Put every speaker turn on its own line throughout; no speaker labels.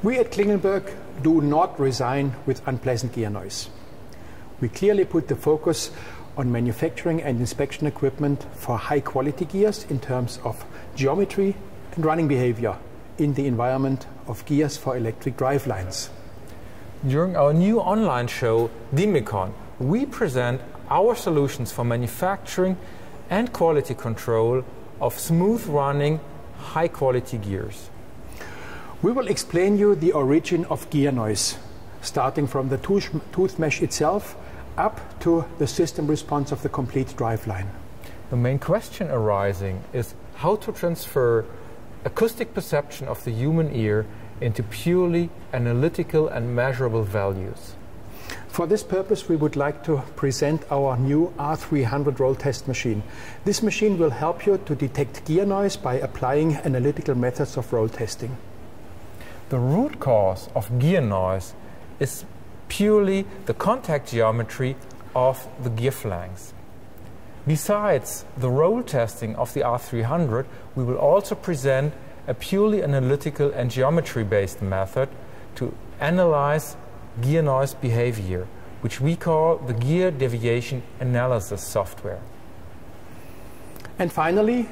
We at Klingelnberg do not resign with unpleasant gear noise. We clearly put the focus on manufacturing and inspection equipment for high quality gears in terms of geometry and running behavior in the environment of gears for electric drive lines.
During our new online show, DIMECON, we present our solutions for manufacturing and quality control of smooth running, high quality gears.
We will explain you the origin of gear noise, starting from the tooth, tooth mesh itself up to the system response of the complete driveline.
The main question arising is how to transfer acoustic perception of the human ear into purely analytical and measurable values.
For this purpose, we would like to present our new R300 roll test machine. This machine will help you to detect gear noise by applying analytical methods of roll testing.
The root cause of gear noise is purely the contact geometry of the gear flanks. Besides the roll testing of the R300, we will also present a purely analytical and geometry based method to analyze gear noise behavior, which we call the gear deviation analysis software.
And finally,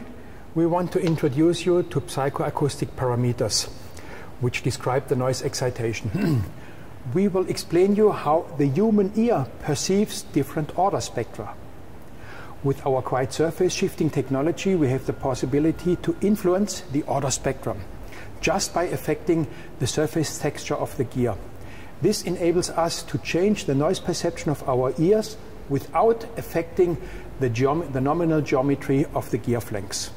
we want to introduce you to psychoacoustic parameters, which describe the noise excitation. we will explain you how the human ear perceives different order spectra. With our quiet surface shifting technology, we have the possibility to influence the order spectrum just by affecting the surface texture of the gear. This enables us to change the noise perception of our ears without affecting the, the nominal geometry of the gear flanks.